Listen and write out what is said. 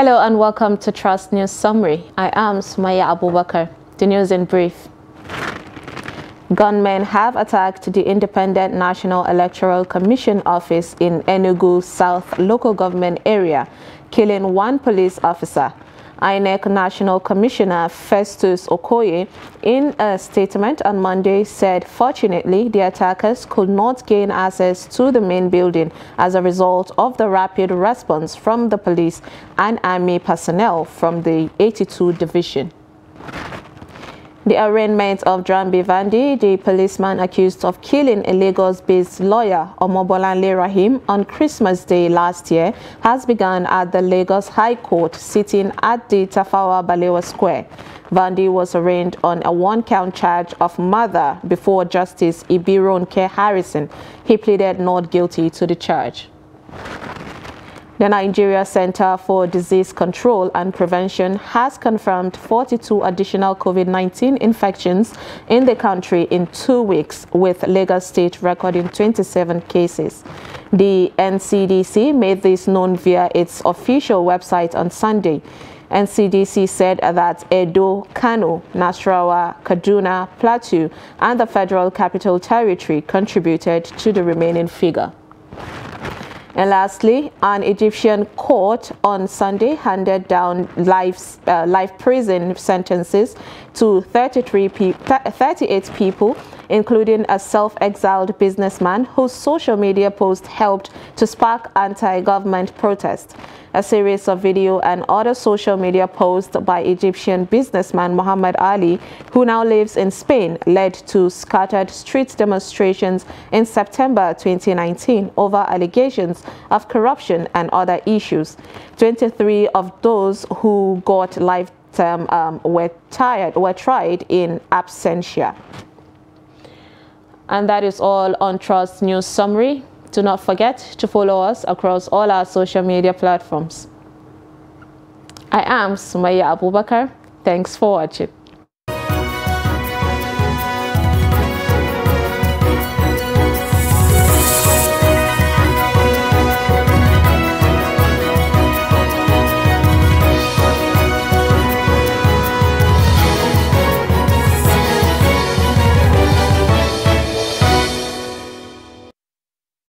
Hello and welcome to Trust News Summary. I am Sumaya Abubakar. The news in brief. Gunmen have attacked the Independent National Electoral Commission office in Enugu South local government area, killing one police officer. INEC National Commissioner Festus Okoye, in a statement on Monday, said fortunately the attackers could not gain access to the main building as a result of the rapid response from the police and army personnel from the 82 Division. The arraignment of Drambi Vandi, the policeman accused of killing a Lagos-based lawyer, Omobolanle Raheem, on Christmas Day last year, has begun at the Lagos High Court, sitting at the Tafawa Balewa Square. Vandi was arraigned on a one-count charge of murder before Justice Ibironke Harrison. He pleaded not guilty to the charge. The Nigeria Center for Disease Control and Prevention has confirmed 42 additional COVID-19 infections in the country in two weeks, with Lagos State recording 27 cases. The NCDC made this known via its official website on Sunday. NCDC said that Edo, Kano, Nasarawa, Kaduna, Plateau, and the Federal Capital Territory contributed to the remaining figure. And lastly, an Egyptian court on Sunday handed down life, uh, life prison sentences to 33 pe 38 people, including a self-exiled businessman whose social media post helped to spark anti-government protests. A series of video and other social media posts by Egyptian businessman Muhammad Ali, who now lives in Spain, led to scattered street demonstrations in September 2019 over allegations of corruption and other issues. 23 of those who got life term um, were, tired, were tried in absentia. And that is all on Trust News Summary. Do not forget to follow us across all our social media platforms. I am Sumaya Abubakar. Thanks for watching.